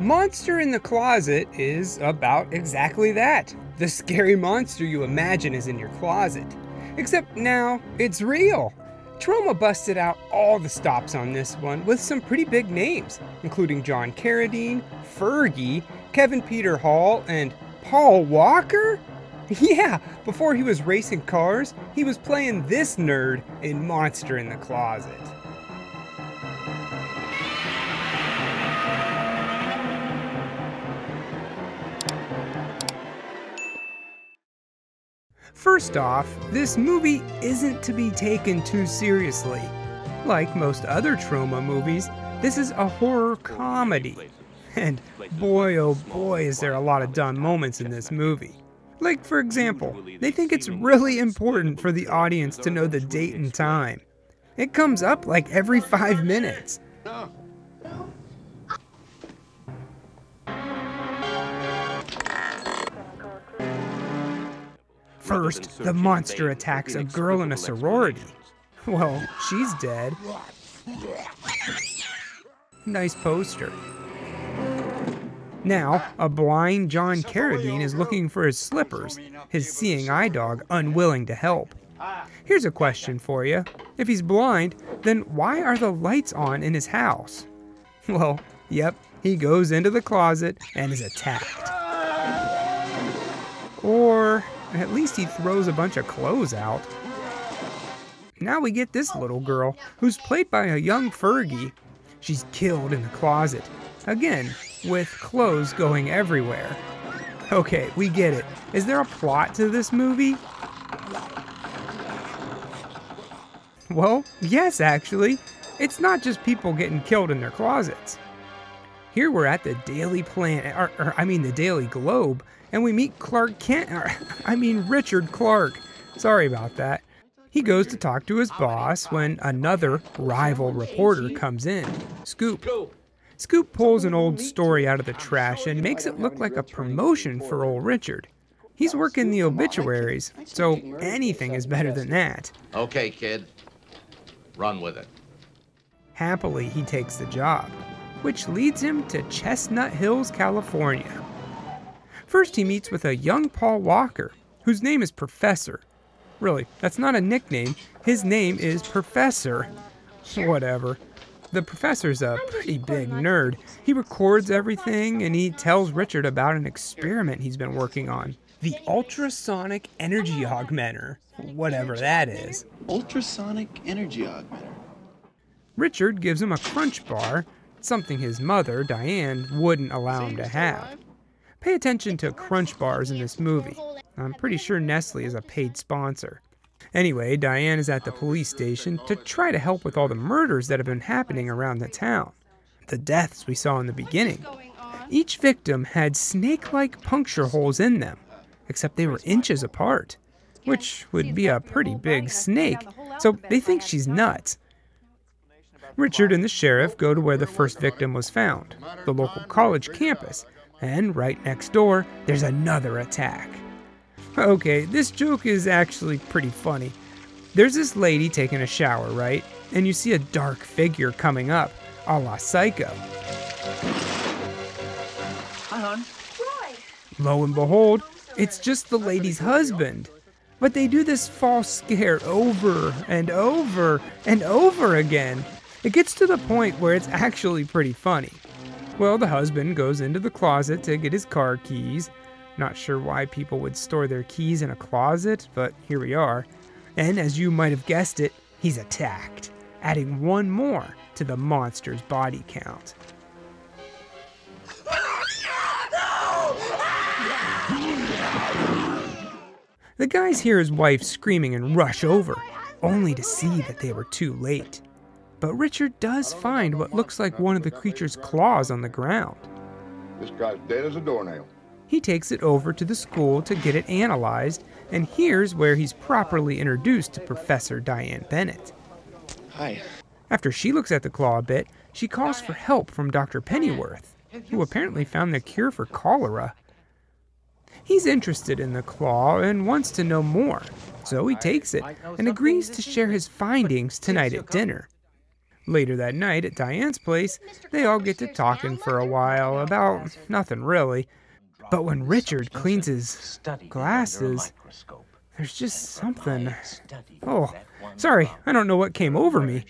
Monster in the Closet is about exactly that. The scary monster you imagine is in your closet. Except now, it's real. Troma busted out all the stops on this one with some pretty big names, including John Carradine, Fergie, Kevin Peter Hall, and Paul Walker? Yeah, before he was racing cars, he was playing this nerd in Monster in the Closet. First off, this movie isn't to be taken too seriously. Like most other Troma movies, this is a horror comedy. And boy oh boy is there a lot of dumb moments in this movie. Like, for example, they think it's really important for the audience to know the date and time. It comes up like every five minutes. First, the monster attacks a girl in a sorority. Well, she's dead. Nice poster. Now, a blind John Carradine is looking for his slippers, his seeing eye dog unwilling to help. Here's a question for you. If he's blind, then why are the lights on in his house? Well, yep, he goes into the closet and is attacked. Or at least he throws a bunch of clothes out. Now we get this little girl, who's played by a young Fergie. She's killed in the closet. Again, with clothes going everywhere. Okay, we get it. Is there a plot to this movie? Well, yes, actually. It's not just people getting killed in their closets. Here we're at the Daily Planet, or, or I mean the Daily Globe, and we meet Clark Kent, or, I mean Richard Clark. Sorry about that. He goes to talk to his boss when another rival reporter comes in, Scoop. Scoop pulls an old story out of the trash and makes it look like a promotion for old Richard. He's working the obituaries, so anything is better than that. Okay, kid. Run with it. Happily, he takes the job, which leads him to Chestnut Hills, California. First, he meets with a young Paul Walker, whose name is Professor. Really, that's not a nickname, his name is Professor. Whatever. The professor's a pretty big nerd. He records everything and he tells Richard about an experiment he's been working on the ultrasonic energy augmenter, whatever that is. Ultrasonic energy augmenter. Richard gives him a crunch bar, something his mother, Diane, wouldn't allow him to have. Pay attention to crunch bars in this movie. I'm pretty sure Nestle is a paid sponsor. Anyway, Diane is at the police station to try to help with all the murders that have been happening around the town. The deaths we saw in the beginning. Each victim had snake like puncture holes in them, except they were inches apart, which would be a pretty big snake, so they think she's nuts. Richard and the sheriff go to where the first victim was found, the local college campus, and right next door, there's another attack. Okay, this joke is actually pretty funny. There's this lady taking a shower, right? And you see a dark figure coming up, a la Psycho. Hi, hon. Lo and behold, it's just the lady's husband. But they do this false scare over and over and over again. It gets to the point where it's actually pretty funny. Well, the husband goes into the closet to get his car keys. Not sure why people would store their keys in a closet, but here we are. And as you might have guessed it, he's attacked, adding one more to the monster's body count. The guys hear his wife screaming and rush over, only to see that they were too late. But Richard does find what looks like one of the creature's claws on the ground. This guy's dead as a doornail. He takes it over to the school to get it analyzed, and here's where he's properly introduced to Professor Diane Bennett. Hi. After she looks at the claw a bit, she calls for help from Dr. Pennyworth, who apparently found the cure for cholera. He's interested in the claw and wants to know more, so he takes it and agrees to share his findings tonight at dinner. Later that night at Diane's place, they all get to talking for a while about nothing really. But when Richard cleans his glasses, there's just something. Oh, sorry, I don't know what came over me.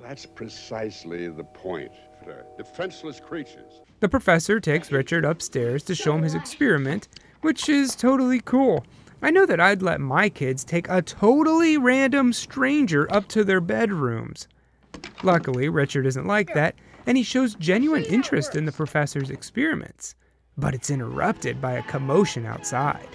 That's precisely the point. They're defenseless creatures. The professor takes Richard upstairs to show him his experiment, which is totally cool. I know that I'd let my kids take a totally random stranger up to their bedrooms. Luckily, Richard isn't like that, and he shows genuine interest in the professor's experiments. But it's interrupted by a commotion outside.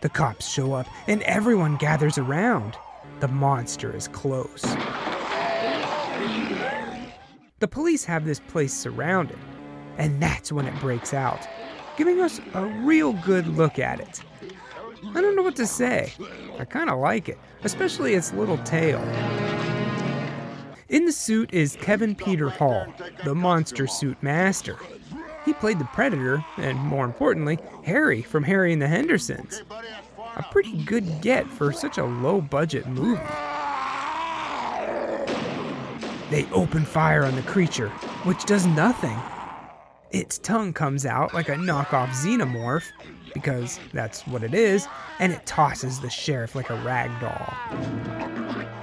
The cops show up, and everyone gathers around. The monster is close. The police have this place surrounded, and that's when it breaks out, giving us a real good look at it. I don't know what to say. I kind of like it, especially its little tail. In the suit is Kevin Peter Hall, the monster suit master. He played the Predator, and more importantly, Harry from Harry and the Hendersons. A pretty good get for such a low budget movie. They open fire on the creature, which does nothing. Its tongue comes out like a knockoff xenomorph, because that's what it is, and it tosses the sheriff like a rag doll.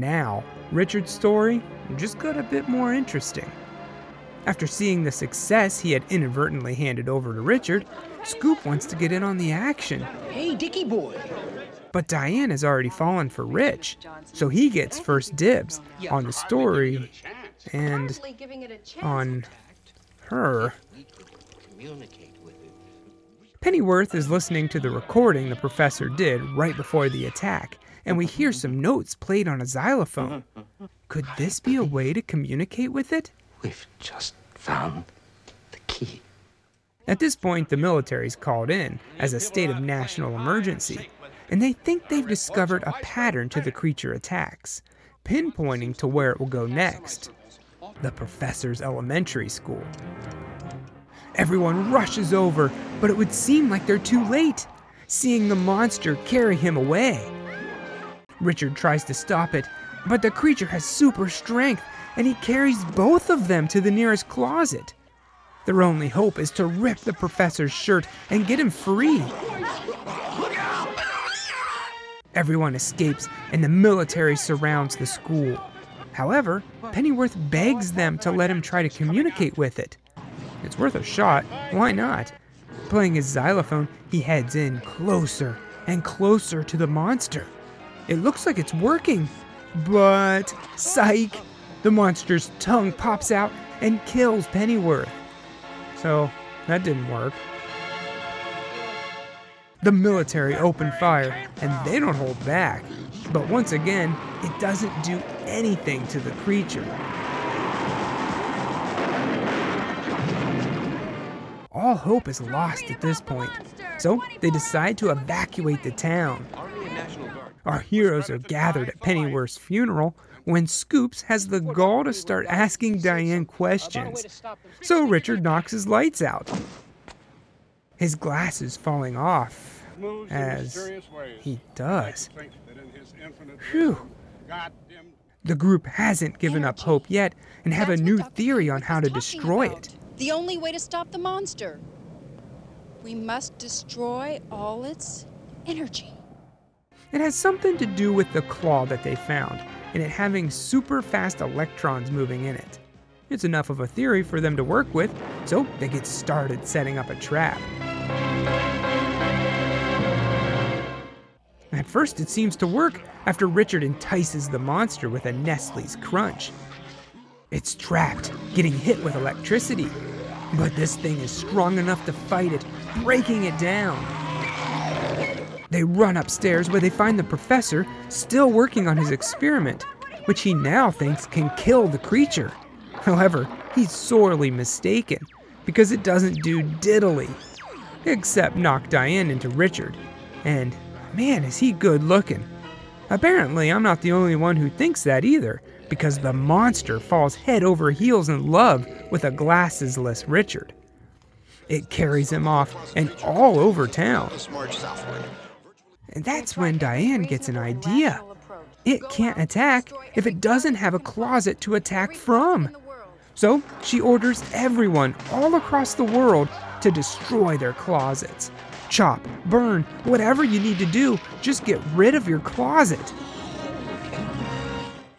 Now, Richard's story just got a bit more interesting. After seeing the success he had inadvertently handed over to Richard, Scoop wants to get in on the action. Hey, Dicky boy. But Diane has already fallen for Rich, so he gets first dibs on the story and on her. Pennyworth is listening to the recording the professor did right before the attack, and we hear some notes played on a xylophone. Could this be a way to communicate with it? We've just found the key. At this point, the military's called in as a state of national emergency, and they think they've discovered a pattern to the creature attacks, pinpointing to where it will go next the professor's elementary school. Everyone rushes over, but it would seem like they're too late, seeing the monster carry him away. Richard tries to stop it, but the creature has super strength, and he carries both of them to the nearest closet. Their only hope is to rip the professor's shirt and get him free. Everyone escapes, and the military surrounds the school. However, Pennyworth begs them to let him try to communicate with it. It's worth a shot, why not? Playing his xylophone, he heads in closer and closer to the monster. It looks like it's working, but psych! The monster's tongue pops out and kills Pennyworth. So, that didn't work. The military open fire, and they don't hold back. But once again, it doesn't do anything to the creature. All hope is lost at this point, so they decide to evacuate the town. Our heroes are gathered at Pennyworth's funeral when Scoops has the gall to start asking Diane questions. So Richard knocks his lights out. His glasses falling off as he does. Phew. The group hasn't given up hope yet and have a new theory on how to destroy it. The only way to stop the monster. We must destroy all its energy. It has something to do with the claw that they found, and it having super fast electrons moving in it. It's enough of a theory for them to work with, so they get started setting up a trap. At first, it seems to work after Richard entices the monster with a Nestle's Crunch. It's trapped, getting hit with electricity. But this thing is strong enough to fight it, breaking it down. They run upstairs where they find the professor still working on his experiment, which he now thinks can kill the creature. However, he's sorely mistaken, because it doesn't do diddly, except knock Diane into Richard. And man, is he good looking. Apparently, I'm not the only one who thinks that either, because the monster falls head over heels in love with a glassesless Richard. It carries him off and all over town. And that's when Diane gets an idea. it can't attack if it doesn't have a closet to attack from. So she orders everyone all across the world to destroy their closets. Chop, burn, whatever you need to do, just get rid of your closet.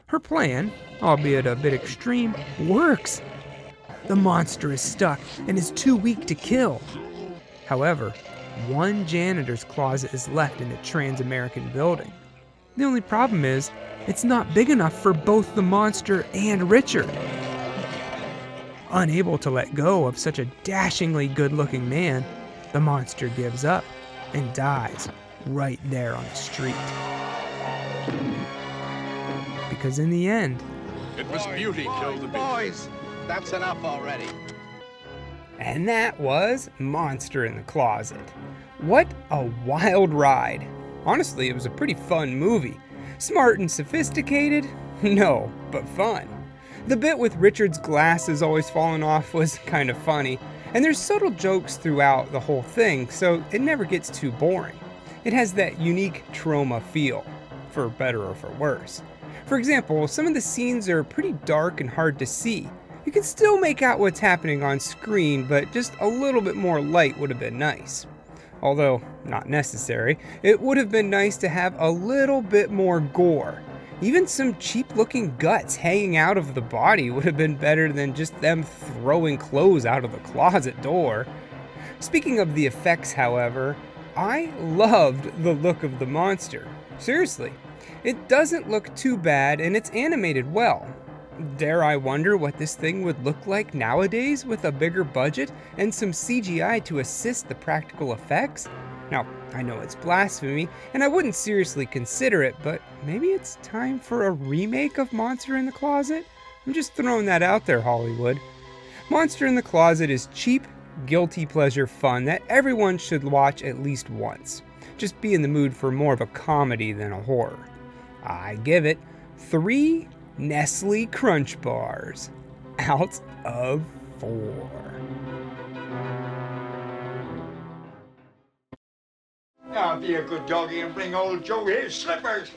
Her plan, albeit a bit extreme, works. The monster is stuck and is too weak to kill. However, one janitor's closet is left in the Trans American building. The only problem is, it's not big enough for both the monster and Richard. Unable to let go of such a dashingly good looking man, the monster gives up and dies right there on the street. Because in the end, It was beauty killed the beast. Boys, that's enough already. And that was Monster in the Closet. What a wild ride. Honestly, it was a pretty fun movie. Smart and sophisticated? No, but fun. The bit with Richard's glasses always falling off was kind of funny, and there's subtle jokes throughout the whole thing, so it never gets too boring. It has that unique Troma feel, for better or for worse. For example, some of the scenes are pretty dark and hard to see. You can still make out what's happening on screen, but just a little bit more light would have been nice. Although not necessary, it would have been nice to have a little bit more gore. Even some cheap looking guts hanging out of the body would have been better than just them throwing clothes out of the closet door. Speaking of the effects, however, I loved the look of the monster. Seriously, it doesn't look too bad and it's animated well. Dare I wonder what this thing would look like nowadays with a bigger budget and some CGI to assist the practical effects? Now, I know it's blasphemy, and I wouldn't seriously consider it, but maybe it's time for a remake of Monster in the Closet? I'm just throwing that out there, Hollywood. Monster in the Closet is cheap, guilty pleasure fun that everyone should watch at least once. Just be in the mood for more of a comedy than a horror. I give it three Nestle Crunch Bars out of four. Now be a good doggy and bring old Joe his slippers.